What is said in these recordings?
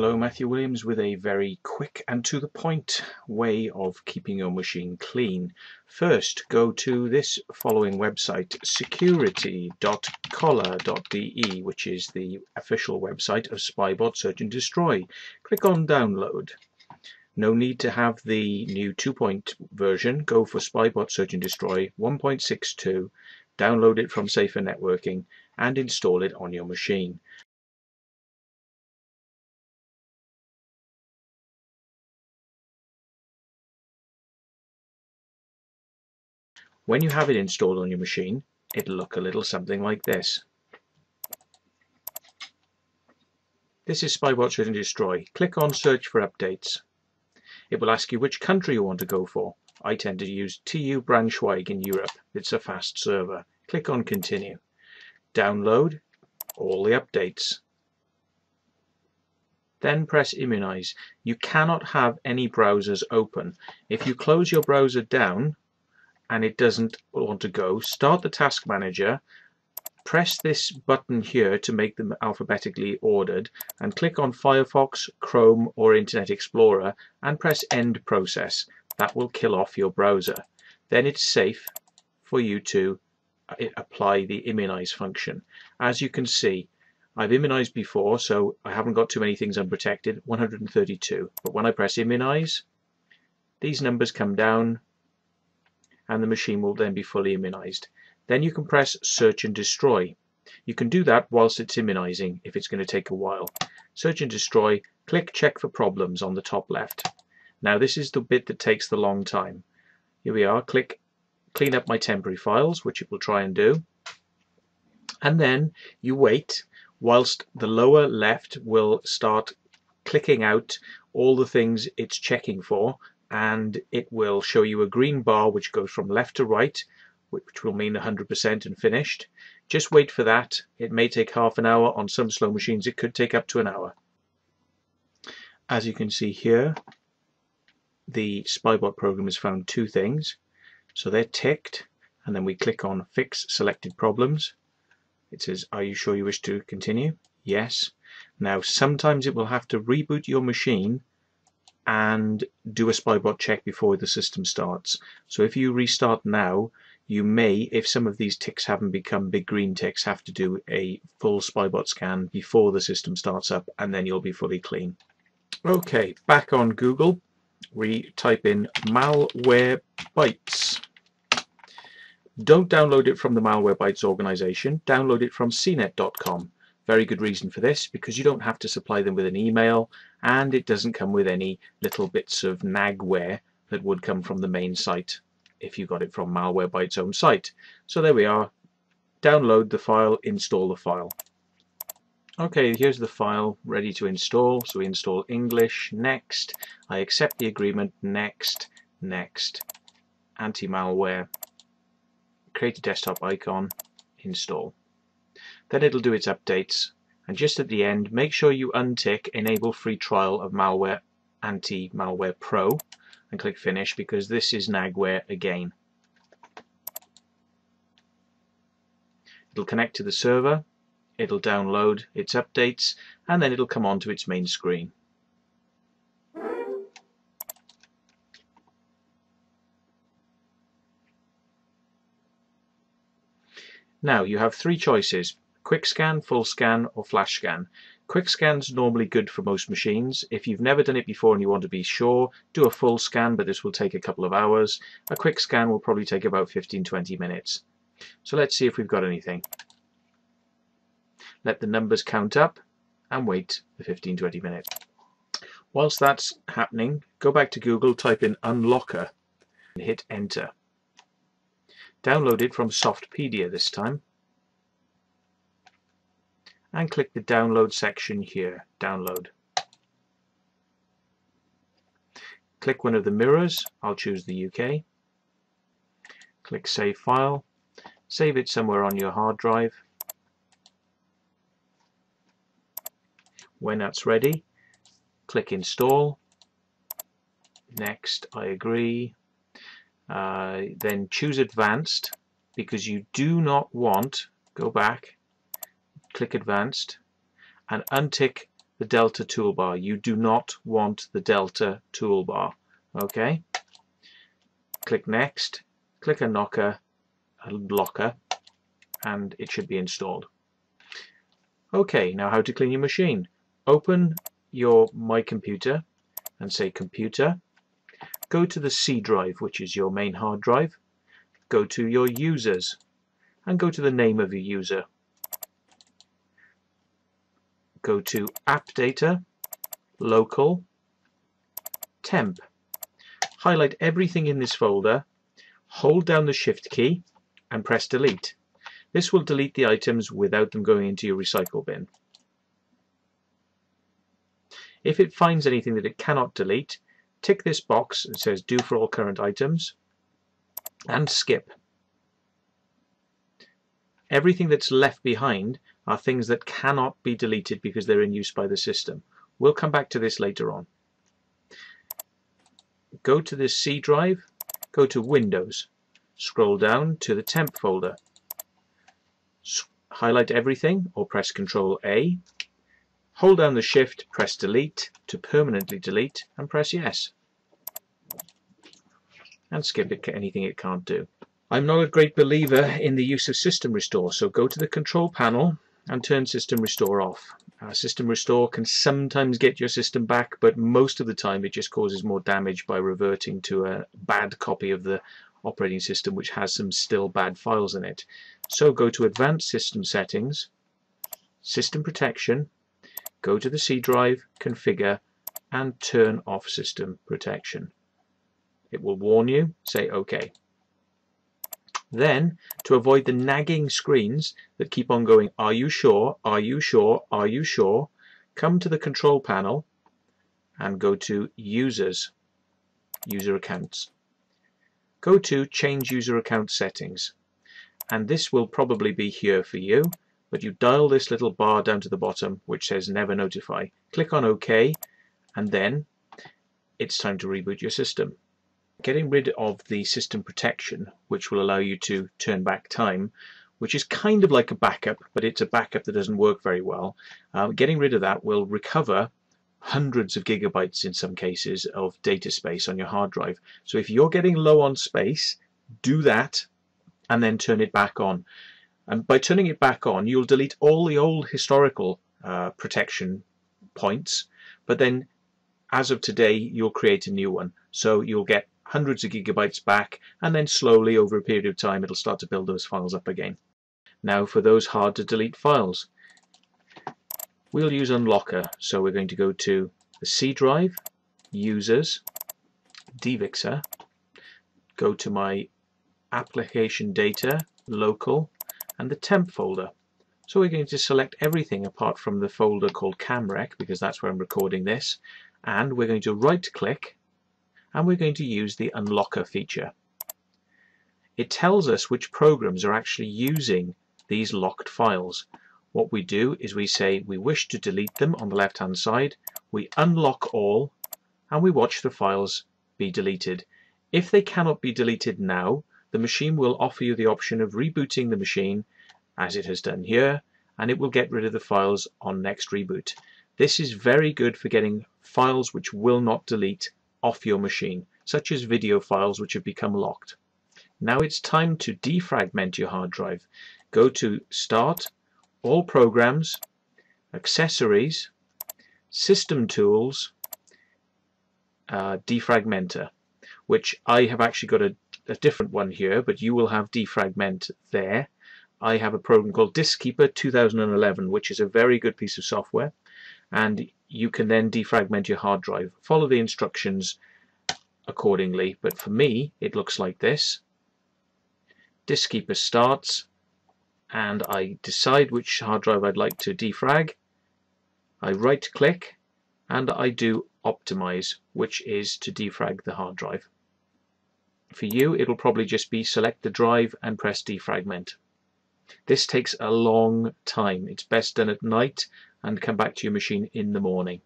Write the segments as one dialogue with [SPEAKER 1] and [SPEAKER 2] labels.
[SPEAKER 1] Hello, Matthew Williams with a very quick and to the point way of keeping your machine clean. First, go to this following website, security.kolla.de, which is the official website of Spybot Search and Destroy. Click on download. No need to have the new 2. version. Go for Spybot Search and Destroy 1.62, download it from Safer Networking, and install it on your machine. When you have it installed on your machine, it'll look a little something like this. This is Spybot Search and Destroy. Click on Search for Updates. It will ask you which country you want to go for. I tend to use TU Braunschweig in Europe. It's a fast server. Click on Continue. Download all the updates. Then press Immunize. You cannot have any browsers open. If you close your browser down, and it doesn't want to go, start the task manager, press this button here to make them alphabetically ordered and click on Firefox, Chrome or Internet Explorer and press end process. That will kill off your browser. Then it's safe for you to uh, apply the immunize function. As you can see, I've immunized before, so I haven't got too many things unprotected, 132. But when I press immunize, these numbers come down and the machine will then be fully immunized. Then you can press search and destroy. You can do that whilst it's immunizing if it's going to take a while. Search and destroy, click check for problems on the top left. Now this is the bit that takes the long time. Here we are, click clean up my temporary files, which it will try and do. And then you wait whilst the lower left will start clicking out all the things it's checking for and it will show you a green bar which goes from left to right which will mean 100% and finished. Just wait for that. It may take half an hour. On some slow machines it could take up to an hour. As you can see here, the Spybot program has found two things. So they're ticked and then we click on Fix Selected Problems. It says, are you sure you wish to continue? Yes. Now sometimes it will have to reboot your machine and do a Spybot check before the system starts. So if you restart now, you may, if some of these ticks haven't become big green ticks, have to do a full Spybot scan before the system starts up and then you'll be fully clean. Okay, back on Google, we type in malware Malwarebytes. Don't download it from the malware Malwarebytes organization, download it from cnet.com. Very good reason for this because you don't have to supply them with an email and it doesn't come with any little bits of nagware that would come from the main site if you got it from Malwarebytes own site. So there we are. Download the file, install the file. Okay, here's the file ready to install. So we install English, next. I accept the agreement, next, next. Anti-malware. Create a desktop icon, install. Then it'll do its updates. And just at the end, make sure you untick Enable Free Trial of Malware Anti-Malware Pro and click Finish because this is Nagware again. It'll connect to the server, it'll download its updates, and then it'll come onto its main screen. Now you have three choices Quick scan, full scan or flash scan. Quick scan's normally good for most machines. If you've never done it before and you want to be sure, do a full scan but this will take a couple of hours. A quick scan will probably take about 15-20 minutes. So let's see if we've got anything. Let the numbers count up and wait the 15-20 minutes. Whilst that's happening, go back to Google, type in unlocker and hit enter. Download it from Softpedia this time and click the download section here, download. Click one of the mirrors, I'll choose the UK. Click save file, save it somewhere on your hard drive. When that's ready, click install, next I agree, uh, then choose advanced because you do not want, go back, click advanced and untick the Delta toolbar. You do not want the Delta toolbar. Okay? Click Next, click a knocker, a Locker, and it should be installed. Okay, now how to clean your machine. Open your My Computer and say Computer. Go to the C drive, which is your main hard drive. Go to your users and go to the name of your user. Go to App Data, Local, Temp. Highlight everything in this folder, hold down the Shift key and press Delete. This will delete the items without them going into your recycle bin. If it finds anything that it cannot delete, tick this box that says do for all current items and skip. Everything that's left behind are things that cannot be deleted because they're in use by the system. We'll come back to this later on. Go to this C drive, go to Windows, scroll down to the temp folder highlight everything or press Ctrl A. Hold down the shift, press delete to permanently delete and press yes. And skip it, anything it can't do. I'm not a great believer in the use of System Restore, so go to the control panel and turn System Restore off. Uh, system Restore can sometimes get your system back, but most of the time it just causes more damage by reverting to a bad copy of the operating system which has some still bad files in it. So go to Advanced System Settings, System Protection, go to the C drive, Configure, and turn off System Protection. It will warn you, say OK. Then, to avoid the nagging screens that keep on going, are you sure, are you sure, are you sure, come to the control panel and go to Users, User Accounts. Go to change user account settings and this will probably be here for you but you dial this little bar down to the bottom which says never notify. Click on OK and then it's time to reboot your system getting rid of the system protection which will allow you to turn back time which is kind of like a backup but it's a backup that doesn't work very well um, getting rid of that will recover hundreds of gigabytes in some cases of data space on your hard drive. So if you're getting low on space, do that and then turn it back on. And by turning it back on, you'll delete all the old historical uh, protection points, but then as of today, you'll create a new one. So you'll get hundreds of gigabytes back, and then slowly over a period of time, it'll start to build those files up again. Now for those hard to delete files. We'll use Unlocker, so we're going to go to the C drive, Users, DVixer, go to my Application Data, Local, and the Temp folder. So we're going to select everything apart from the folder called CamRec, because that's where I'm recording this, and we're going to right click, and we're going to use the Unlocker feature. It tells us which programs are actually using these locked files. What we do is we say we wish to delete them on the left hand side, we unlock all, and we watch the files be deleted. If they cannot be deleted now, the machine will offer you the option of rebooting the machine, as it has done here, and it will get rid of the files on next reboot. This is very good for getting files which will not delete off your machine, such as video files which have become locked. Now it's time to defragment your hard drive. Go to Start, all programs, accessories, system tools, uh, defragmenter, which I have actually got a, a, different one here, but you will have defragment there. I have a program called Diskeeper 2011, which is a very good piece of software, and you can then defragment your hard drive. Follow the instructions accordingly, but for me, it looks like this. Diskeeper starts, and I decide which hard drive I'd like to defrag. I right click and I do optimize which is to defrag the hard drive. For you it'll probably just be select the drive and press defragment. This takes a long time. It's best done at night and come back to your machine in the morning.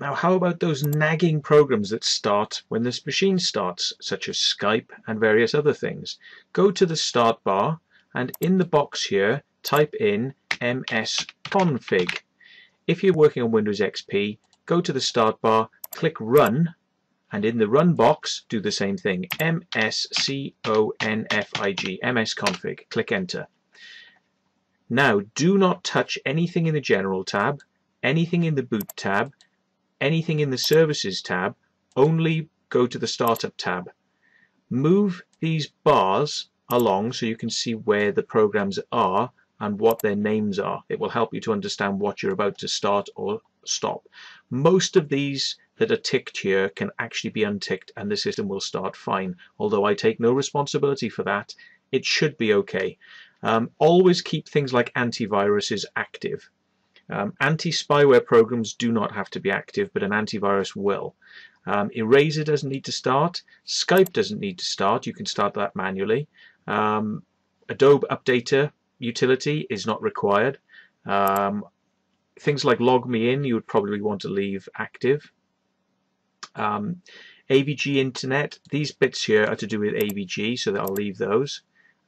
[SPEAKER 1] Now how about those nagging programs that start when this machine starts, such as Skype and various other things? Go to the start bar and in the box here type in msconfig. If you're working on Windows XP, go to the start bar, click Run, and in the Run box, do the same thing, msconfig, msconfig, click Enter. Now, do not touch anything in the General tab, anything in the Boot tab, anything in the Services tab, only go to the Startup tab. Move these bars along so you can see where the programs are and what their names are. It will help you to understand what you're about to start or stop. Most of these that are ticked here can actually be unticked and the system will start fine. Although I take no responsibility for that, it should be okay. Um, always keep things like antiviruses active. Um, Anti-spyware programs do not have to be active, but an antivirus will. Um, Eraser doesn't need to start. Skype doesn't need to start. You can start that manually. Um, Adobe Updater utility is not required. Um, things like LogMeIn you would probably want to leave active. Um, AVG Internet, these bits here are to do with AVG, so I'll leave those.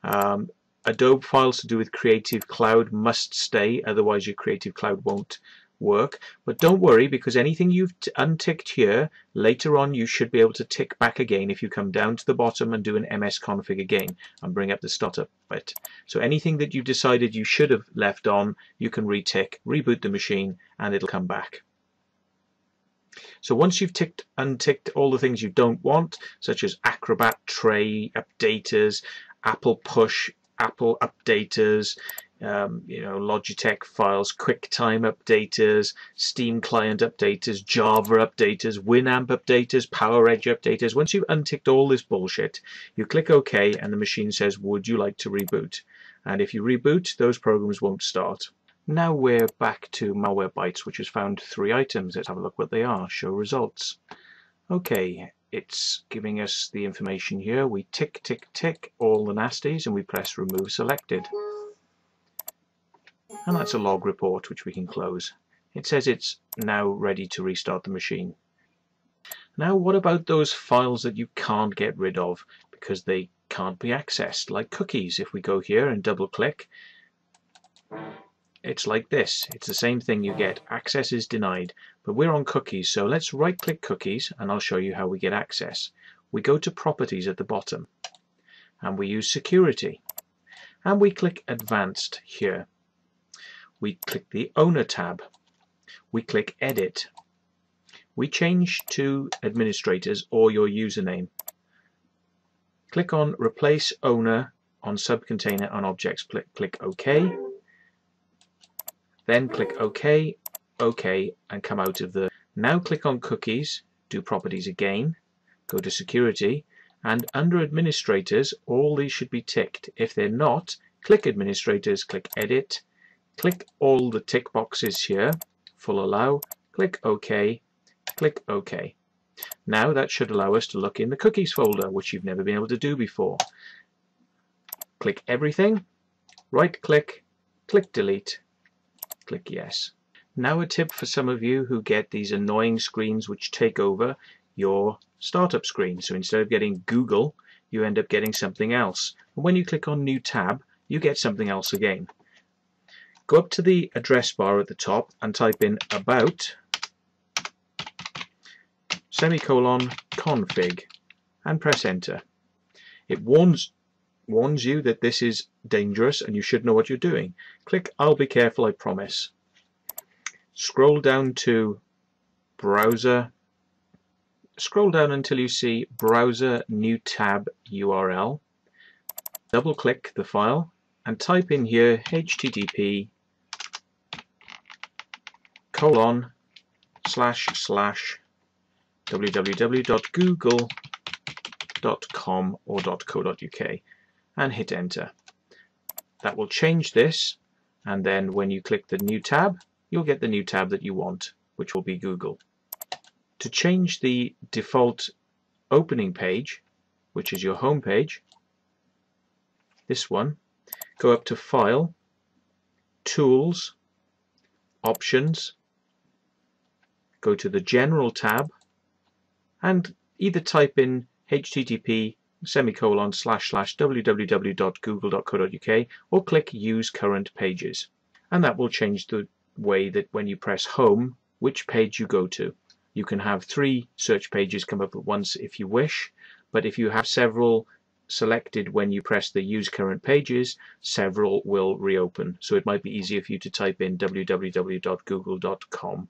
[SPEAKER 1] Um, Adobe files to do with Creative Cloud must stay, otherwise your Creative Cloud won't work. But don't worry, because anything you've unticked here, later on you should be able to tick back again if you come down to the bottom and do an MS config again and bring up the startup bit. So anything that you've decided you should have left on, you can retick, reboot the machine, and it'll come back. So once you've ticked unticked all the things you don't want, such as Acrobat Tray updaters, Apple Push Apple updaters, um, you know, Logitech files, QuickTime updaters, Steam client updaters, Java updaters, Winamp updaters, PowerEdge updaters. Once you've unticked all this bullshit, you click OK and the machine says, would you like to reboot? And if you reboot, those programs won't start. Now we're back to Malwarebytes, which has found three items. Let's have a look what they are. Show results. Okay, it's giving us the information here. We tick, tick, tick all the nasties and we press remove selected. And that's a log report which we can close. It says it's now ready to restart the machine. Now what about those files that you can't get rid of because they can't be accessed, like cookies. If we go here and double click, it's like this. It's the same thing you get. Access is denied. But we're on cookies, so let's right click cookies and I'll show you how we get access. We go to properties at the bottom and we use security and we click advanced here. We click the owner tab. We click edit. We change to administrators or your username. Click on replace owner on subcontainer and objects. Click, click OK then click OK, OK, and come out of the... Now click on Cookies, do Properties again, go to Security, and under Administrators, all these should be ticked. If they're not, click Administrators, click Edit, click all the tick boxes here, Full Allow, click OK, click OK. Now that should allow us to look in the Cookies folder, which you've never been able to do before. Click Everything, right-click, click Delete, click yes. Now a tip for some of you who get these annoying screens which take over your startup screen. So instead of getting Google, you end up getting something else. And when you click on New Tab, you get something else again. Go up to the address bar at the top and type in About semicolon config and press enter. It warns warns you that this is dangerous and you should know what you're doing. Click I'll be careful, I promise. Scroll down to browser. Scroll down until you see browser new tab URL. Double click the file and type in here http colon slash slash www.google.com or .co.uk and hit enter. That will change this and then when you click the new tab you'll get the new tab that you want which will be Google. To change the default opening page which is your home page this one go up to File Tools Options go to the General tab and either type in http semicolon slash slash www.google.co.uk or click use current pages. And that will change the way that when you press home which page you go to. You can have three search pages come up at once if you wish but if you have several selected when you press the use current pages several will reopen. So it might be easier for you to type in www.google.com